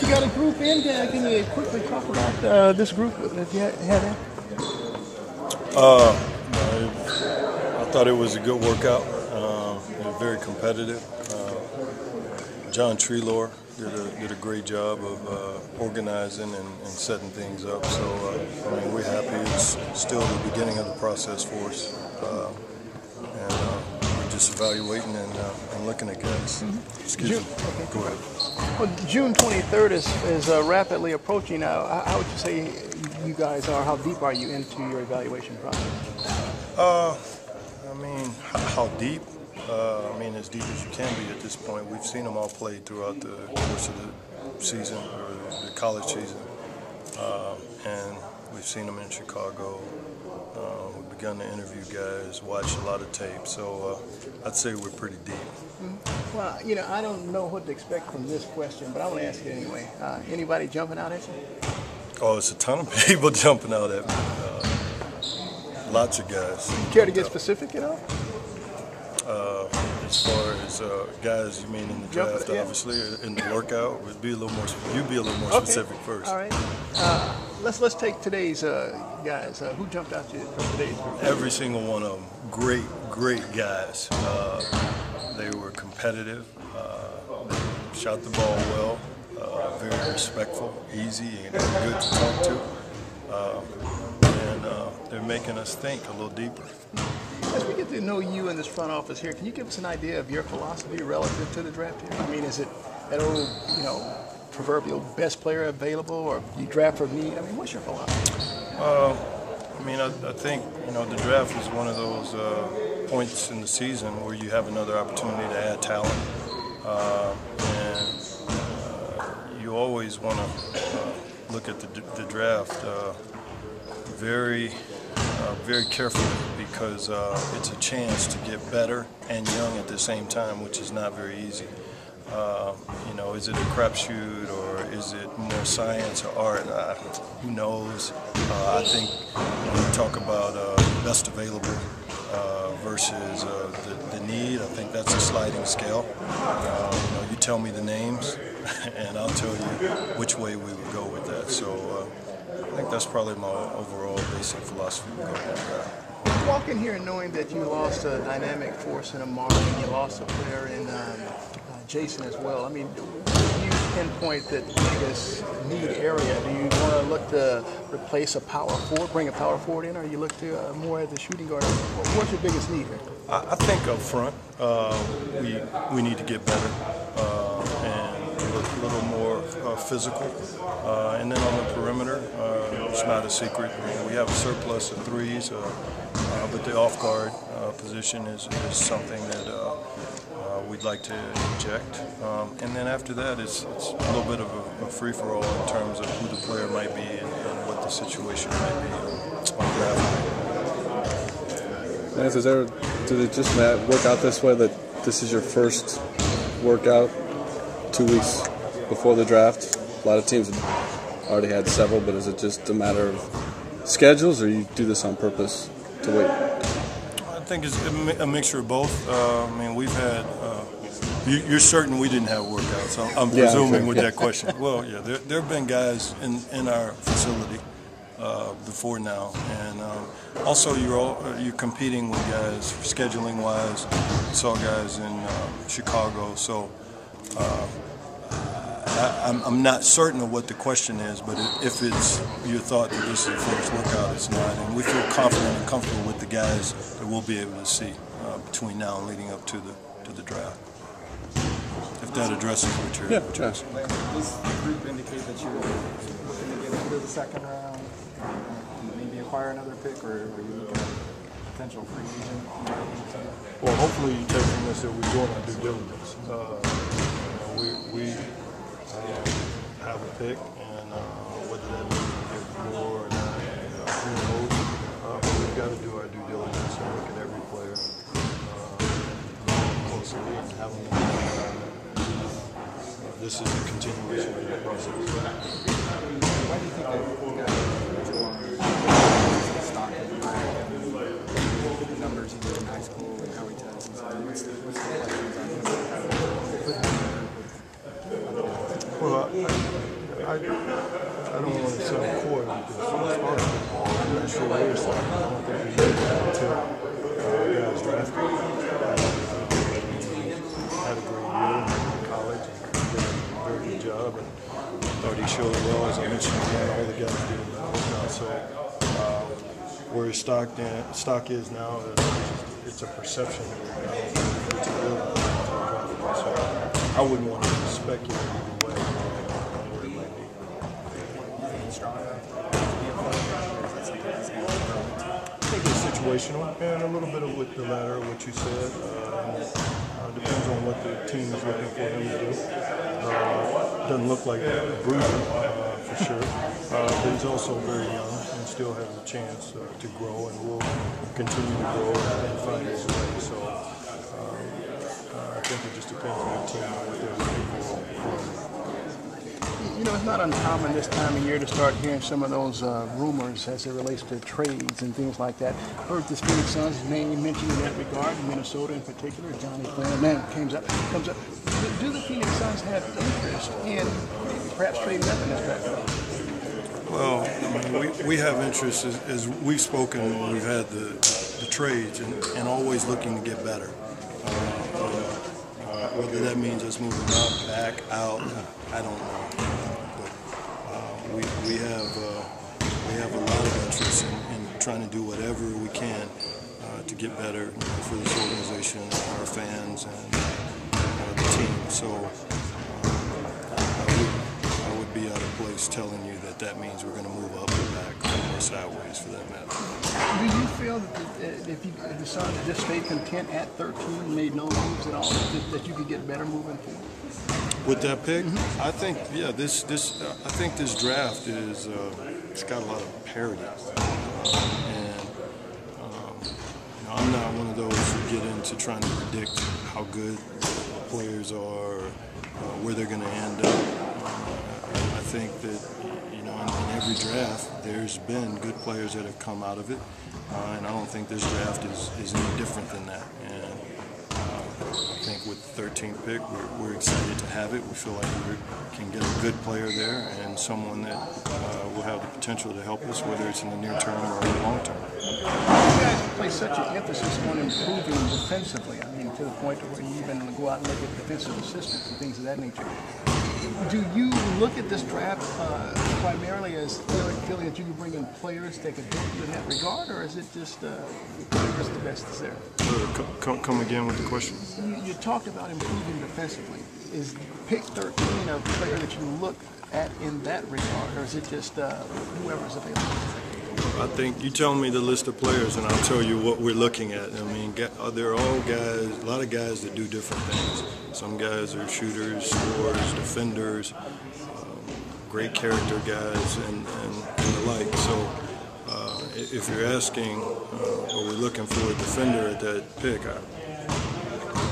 You got a group in. Can, can you quickly talk about uh, this group that you had in? Uh, I, I thought it was a good workout. Uh, it was very competitive. Uh, John Treloar did a, did a great job of uh, organizing and, and, setting things up. So, uh, I mean, we're happy. It's still the beginning of the process for us. Uh, just evaluating and, uh, and looking at guys. Mm-hmm. Excuse June, me. Okay. Go ahead. Well, June 23rd is, is uh, rapidly approaching now. How, would you say you guys are? How deep are you into your evaluation process? Uh, I mean, how deep? Uh, I mean, as deep as you can be at this point. We've seen them all play throughout the course of the season or the college season, uh, and we've seen them in Chicago. Uh, we've begun to interview guys, watch a lot of tape, so uh, I'd say we're pretty deep. Mm-hmm. Well, you know, I don't know what to expect from this question, but I want to ask you anyway. Uh, anybody jumping out at you? Oh, it's a ton of people jumping out at me. Uh, lots of guys. Care to get specific at all? Uh, as far as uh, guys, you mean in the draft, yeah. obviously, in the workout, would be a little more. You'd be a little more okay. specific first. All right. Uh, let's let's take today's uh, guys. Uh, who jumped out to you from today's group? Every single one of them. Great, great guys. Uh, they were competitive. They shot the ball well. very respectful, easy, and good to talk to. and they're making us think a little deeper. As we get to know you in this front office here, can you give us an idea of your philosophy relative to the draft here? I mean, is it that old, you know, proverbial best player available, or you draft for need? I mean, what's your philosophy? Uh, I mean, I, I, think you know the draft is one of those uh, points in the season where you have another opportunity to add talent, uh, and uh, you always want to uh, look at the, the draft uh, very very carefully because uh, it's a chance to get better and young at the same time, which is not very easy. Uh, you know, is it a crapshoot or is it more science or art? Uh, who knows? Uh, I think we talk about uh, best available versus the, the, need, I think that's a sliding scale. you know, you tell me the names, and I'll tell you which way we would go with that. So. I think that's probably my overall basic philosophy. Walk in here knowing that you lost a dynamic force in Amar'e and you lost a player in um, uh, Jason as well. I mean, do you pinpoint that biggest need area? Do you want to look to replace a power forward, bring a power forward in, or you look to uh, more at the shooting guard? What's your biggest need here? I, I think up front, uh, we we need to get better. Uh, a little more uh, physical. Uh, and then on the perimeter, it's not a secret. we have a surplus of threes, but the off guard uh, position is, is something that we'd like to inject. Um, and then after that, it's, it's a little bit of a, a free for all in terms of who the player might be and, and what the situation might be on draft night. Is there, did it just work out this way that this is your first workout two weeks before the draft? A lot of teams already had several, but is it just a matter of schedules, or you do this on purpose to wait? I think it's a mixture of both. Uh, I mean, we've had. Uh, you, are certain we didn't have workouts. I'm, I'm yeah, presuming with that question. Well, yeah, there, there have been guys in, in our facility uh, before now, and um, also you're all, you're competing with guys scheduling wise. Saw guys in uh, Chicago, so uh, I, am not certain of what the question is, but if it's your thought that this is the first workout, it's not. And we feel confident and comfortable with the guys that we'll be able to see uh, between now and leading up to the to the draft. If that addresses what you're, yeah, what. Does the group indicate that you're looking to get into the second round, maybe acquire another pick, or are you looking at potential free agent? Well, hopefully you take from this that we're doing our due diligence. Uh, we, we uh, have a pick, and uh, whether that means we get more or not, uh, knows. Uh, but we've got to do our due diligence and look at every player uh, closely and have them. Uh, this is a continuation of the process. Why do you think that numbers he did in high school and how he tests and so what's the, what's the questions on his well, I, I don't want to sound coy with this. I'm not sure where it's at. I don't think we knew that until guys drafted. Had a great year in college and did a very good job. And thought he showed well, as I mentioned again, all the guys did workout. So uh, where his stock, in, stock is now, it's, it's a perception. It's a real. So I wouldn't want to speculate either way on where it might be. I think it's situational and a little bit of what the latter what you said. Uh, uh, depends on what the team is looking for him to do. Uh, doesn't look like a bruiser uh, for sure, but he's also very young and still has a chance to grow and will continue to grow and find his way. So I think it just depends on the team and what they're looking for. You know, it's not uncommon this time of year to start hearing some of those uh, rumors as it relates to trades and things like that. Heard the Phoenix Suns name mentioned in that regard, Minnesota in particular. Johnny Flynn, man, comes up, comes up. Do, do the Phoenix Suns have interest in perhaps trading up in this draft? Well, I mean, we, we have interest as, as we've spoken. We've had the, the trades and, and always looking to get better. Uh, uh, whether that means us moving up, back, out, I don't know. Uh, we, we have uh, we have a lot of interest in, in trying to do whatever we can uh, to get better you know, for this organization, our fans, and uh, the team. So. I would, I would be out of place telling you that that means we're going to move up or back or sideways for that matter. Do you feel that uh, if you the Suns just stayed content at 13, made no moves at all, that you could get better moving forward? With that pick, I think yeah, this this uh, I think this draft is uh, it's got a lot of parity, and um, I'm not one of those who get into trying to predict how good players are, uh, where they're going to end up. Uh, I think that you know in, in every draft there's been good players that have come out of it, uh, and I don't think this draft is, is any different than that. And I think with the 13th pick, we're, we're excited to have it. We feel like we can get a good player there and someone that uh, will have the potential to help us, whether it's in the near term or the long term. You guys place such an emphasis on improving defensively. I mean, to the point where you even go out and look at defensive assistants and things of that nature. Do you look at this draft uh, primarily as feeling, feeling that you can bring in players that can help you in that regard, or is it just uh, whoever's the best is there? Uh, come, come again with the question. You, you talked about improving defensively. Is pick 13 a player that you look at in that regard, or is it just uh, whoever's available? I think you tell me the list of players, and I'll tell you what we're looking at. I mean, uh, they're all guys, a lot of guys that do different things. Some guys are shooters, scorers, defenders, um, great character guys, and, and, and the like. So, uh, if you're asking, uh, are we looking for a defender at that pick? I,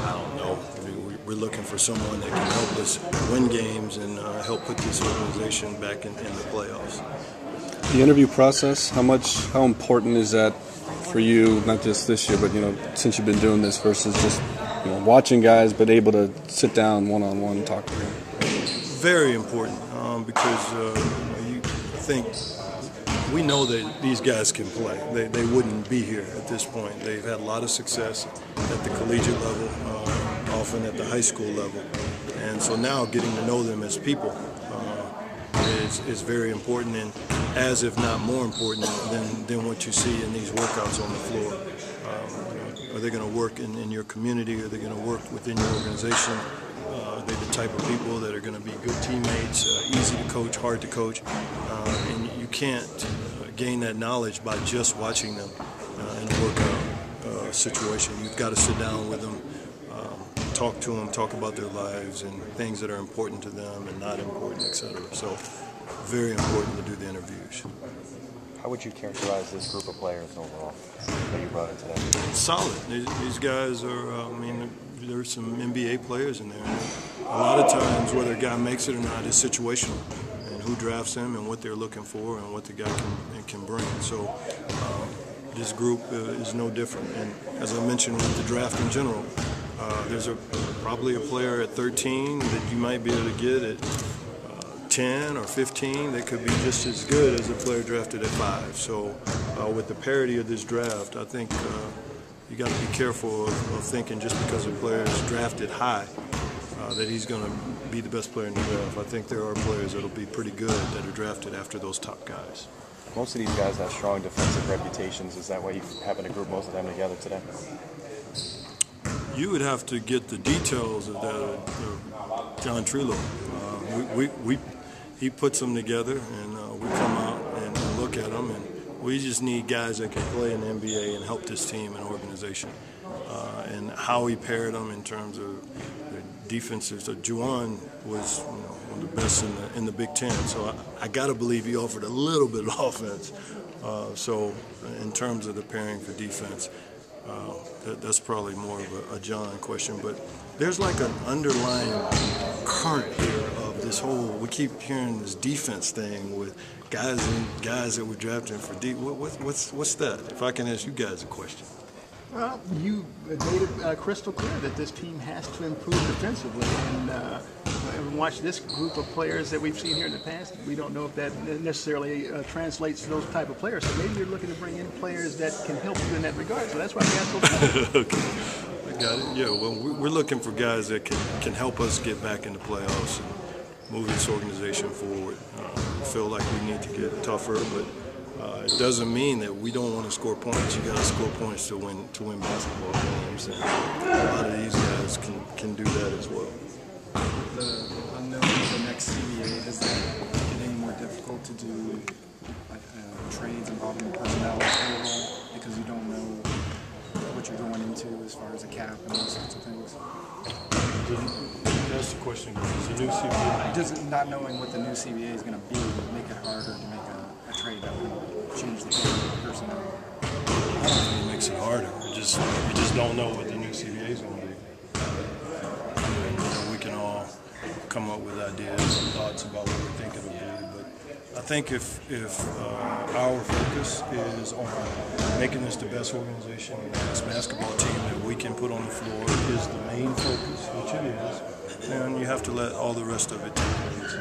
I don't know. I mean, we- we're looking for someone that can help us win games and uh, help put this organization back in, in the playoffs. The interview process, how much, how important is that for you? Not just this year, but you know, since you've been doing this versus just you know watching guys, but able to sit down one on one and talk to them. very important um, because uh, you think we know that these guys can play. They, they wouldn't be here at this point. They've had a lot of success at the collegiate level, uh, often at the high school level, and so now getting to know them as people is, is very important and as if not more important than, than what you see in these workouts on the floor. Um, are they going to work in, in your community? Are they going to work within your organization? Uh, are they the type of people that are going to be good teammates, uh, easy to coach, hard to coach? Uh, and you can't uh, gain that knowledge by just watching them uh, in a workout uh, situation. You've got to sit down with them, talk to them, talk about their lives and things that are important to them and not important, etc. So, very important to do the interviews. How would you characterize this group of players overall that you brought in today? solid. These, these guys are, uh, I mean, there's some NBA players in there. A lot of times, whether a guy makes it or not is situational, and who drafts him, and what they're looking for, and what the guy can can bring. So, um, this group uh, is no different. And as I mentioned with the draft in general, uh, there's a probably a player at 13 that you might be able to get at uh, 10 or 15 that could be just as good as a player drafted at five. So, uh, with the parity of this draft, I think uh, you got to be careful of, of thinking just because a player is drafted high uh, that he's going to be the best player in the draft. I think there are players that'll be pretty good that are drafted after those top guys. Most of these guys have strong defensive reputations. Is that why you happen to group most of them together today? You would have to get the details of that, uh, John Treloar. Uh, we, we, we, he puts them together, and uh, we come out and, look at them, and we just need guys that can play in the NBA and help this team and organization. Uh, and how he paired them in terms of the defenses. So JaJuan was you know, one of the best in the in the Big Ten. So I, I got to believe he offered a little bit of offense. Uh, so in terms of the pairing for defense. Uh, that, that's probably more of a, a, John question, but there's like an underlying current here of this whole. We keep hearing this defense thing with guys and guys that we're drafting for deep. What, what, what's what's that? If I can ask you guys a question. Well, you made it uh, crystal clear that this team has to improve defensively, and uh, watch this group of players that we've seen here in the past. We don't know if that necessarily uh, translates to those type of players. So maybe you're looking to bring in players that can help you in that regard. So that's why we got so. okay, I got it. Yeah, well, we're looking for guys that can can help us get back in the playoffs and move this organization forward. Uh, we feel like we need to get tougher, but. Uh, it doesn't mean that we don't want to score points. You got to score points to win to win basketball games, and a lot of these guys can, can do that as well. The unknown of the next CBA does that get any more difficult to do like uh, trades involving the personnel payroll because you don't know what you're going into as far as a cap and those sorts of things. That's the question. Is the new CBA? Just not knowing what the new CBA is going to be make it harder to make a, a trade that would change the game of personnel. I don't think it makes it harder. We just we just don't know what the new CBA is going to be. And, you know, we can all come up with ideas and thoughts about what we think it'll be, but I think if if uh, our focus is on making this the best organization, the best basketball team that we can put on the floor is the main focus, which it is, then you have to let all the rest of it take place.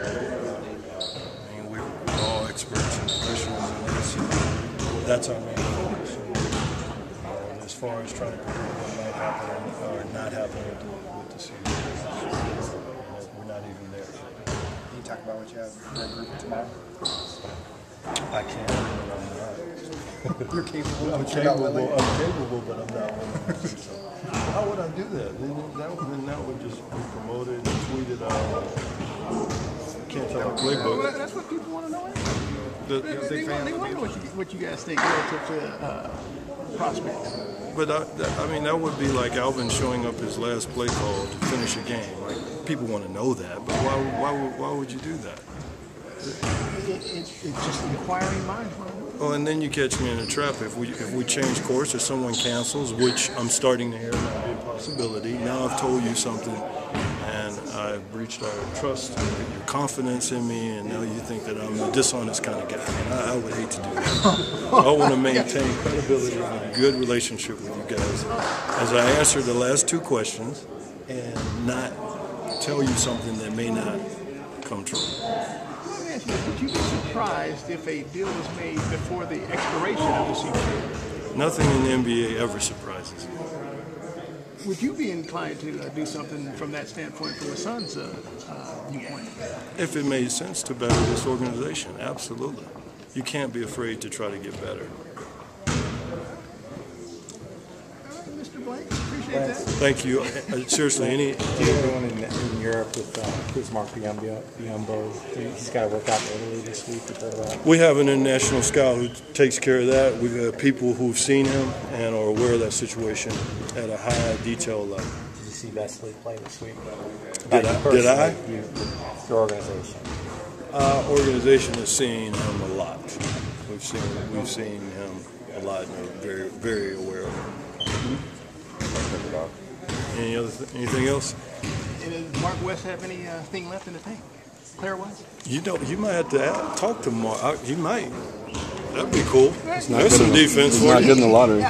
I mean, we're, all experts and professionals in this. That's our main focus. And as far as trying to predict what might happen or not happen with the, with the season, we're not even there. Can you talk about what you have for that group tomorrow? I can, but I'm not. You're capable. I'm but you're capable. I'm capable, but I'm not willing. So, how would I do that? Then that, then that would just be promoted and tweeted out. Can't tell a Well, playbook. that's what people want to know. The- They, they, want, they want to know what you, what you guys think relative to uh, prospects. But I, that- I mean, that would be like Alvin showing up his last play call to finish a game. Like people want to know that, but why, why, would- why would you do that? It, it, it's just inquiring minds. want to know. Well, and then you catch me in a trap if we if we change course or someone cancels, which I'm starting to hear might be a possibility. Now I've told you something, and I've breached our trust, your confidence in me, and now you think that I'm a dishonest kind of guy. And I, I would hate to do that. I want to maintain credibility and a good relationship with you guys as I answer the last two questions, and not tell you something that may not come true. Let me ask you, would you be surprised if a deal was made before the expiration of the season? Nothing in the NBA ever surprises me. Would you be inclined to uh, do something from that standpoint, from a Suns' uh, uh, viewpoint? If it made sense to better this organization, absolutely. You can't be afraid to try to get better. All right, Mr. Blank, appreciate that. Thank you. Uh, Seriously, any going in, in Europe with uh, Chris Mark Biombo. Biyombo. He's got to work out in Italy this week. You've heard of that? we have an international scout who takes care of that. We've got people who've seen him and are aware of that situation at a high detail level. Did you see Vesely play this week? Did I- did I? You, your organization. Our organization has seen him a lot. We've seen we've seen him a lot and are very very aware of him. Any other th- anything else? And does Mark West have anything uh, left in the tank, player-wise? You don't. You might have to a- talk to Mark. I- He might. That'd be cool. Not There's some defense He's for not you. good in the lottery.